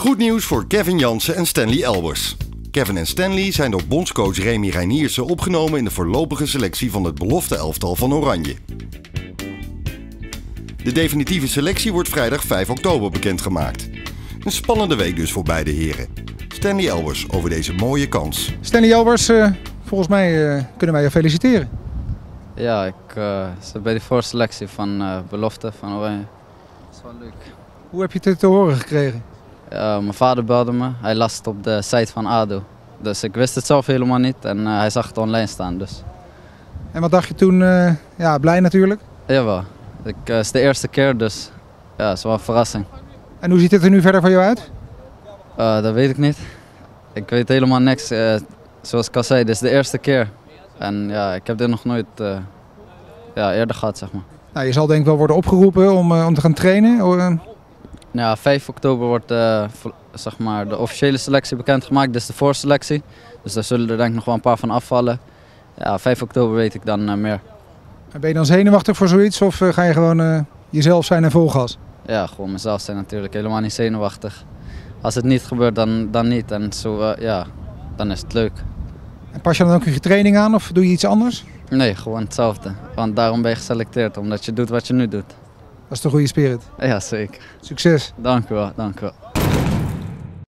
Goed nieuws voor Kevin Jansen en Stanley Elbers. Kevin en Stanley zijn door bondscoach Remy Reiniersen opgenomen in de voorlopige selectie van het belofte elftal van Oranje. De definitieve selectie wordt vrijdag 5 oktober bekendgemaakt. Een spannende week dus voor beide heren. Stanley Elbers over deze mooie kans. Stanley Elbers, eh, volgens mij eh, kunnen wij je feliciteren. Ja, ik uh, zit bij de voorselectie van uh, belofte van Oranje. Dat is wel leuk. Hoe heb je het te horen gekregen? Ja, mijn vader belde me. Hij las het op de site van ADO. Dus ik wist het zelf helemaal niet en uh, hij zag het online staan. Dus. En wat dacht je toen? ja, blij natuurlijk? Jawel. Het is de eerste keer, dus ja, het is wel een verrassing. En hoe ziet het er nu verder voor jou uit? dat weet ik niet. Ik weet helemaal niks. zoals ik al zei, dit is de eerste keer. En ja, ik heb dit nog nooit ja, eerder gehad, zeg maar. Nou, je zal denk ik wel worden opgeroepen om, om te gaan trainen? Ja, 5 oktober wordt uh, zeg maar de officiële selectie bekendgemaakt. Dit is de voorselectie. Dus daar zullen er denk ik nog wel een paar van afvallen. Ja, 5 oktober weet ik dan meer. En ben je dan zenuwachtig voor zoiets of ga je gewoon jezelf zijn en vol gas? Ja, gewoon mezelf zijn natuurlijk. Helemaal niet zenuwachtig. Als het niet gebeurt, dan, dan niet. En zo, ja, dan is het leuk. En pas je dan ook je training aan of doe je iets anders? Nee, gewoon hetzelfde. Want daarom ben je geselecteerd, omdat je doet wat je nu doet. Dat is de goede spirit. Ja, zeker. Succes. Dank u wel, dank u wel.